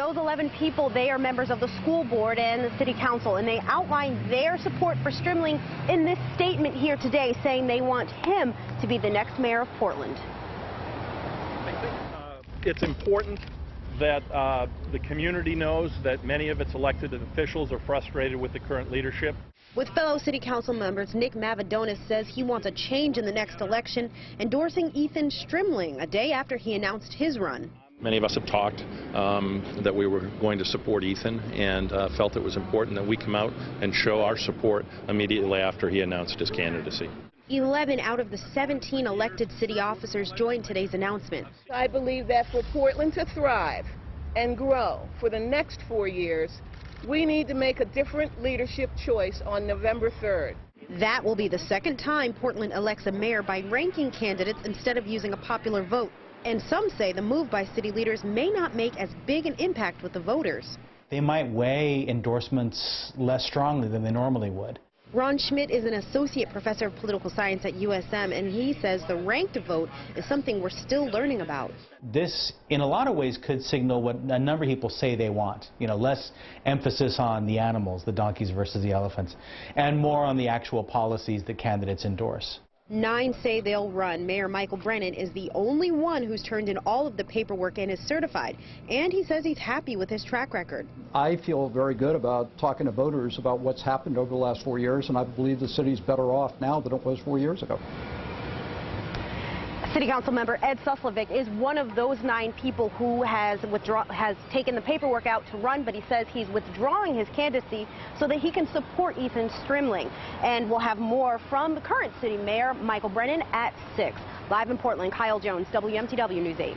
those 11 people, they are members of the school board and the city council, and they outlined their support for Strimling in this statement here today, saying they want him to be the next mayor of Portland. I think uh, it's important that uh, the community knows that many of its elected officials are frustrated with the current leadership. With fellow city council members, Nick Mavodones says he wants a change in the next election, endorsing Ethan Strimling a day after he announced his run. Many of us have talked um, that we were going to support Ethan and uh, felt it was important that we come out and show our support immediately after he announced his candidacy. 11 out of the 17 elected city officers joined today's announcement. I believe that for Portland to thrive and grow for the next four years, we need to make a different leadership choice on November 3rd. That will be the second time Portland elects a mayor by ranking candidates instead of using a popular vote. And some say the move by city leaders may not make as big an impact with the voters. They might weigh endorsements less strongly than they normally would. Ron Schmidt is an associate professor of political science at USM, and he says the ranked vote is something we're still learning about. This, in a lot of ways, could signal what a number of people say they want. You know, less emphasis on the animals, the donkeys versus the elephants, and more on the actual policies that candidates endorse. Nine say they'll run. Mayor Michael Brennan is the only one who's turned in all of the paperwork and is certified. And he says he's happy with his track record. I feel very good about talking to voters about what's happened over the last four years, and I believe the city's better off now than it was four years ago. City Council member Ed Suslovic is one of those nine people who has withdraw has taken the paperwork out to run, but he says he's withdrawing his candidacy so that he can support Ethan Strimling. And we'll have more from the current city mayor, Michael Brennan, at 6. Live in Portland, Kyle Jones, WMTW News 8.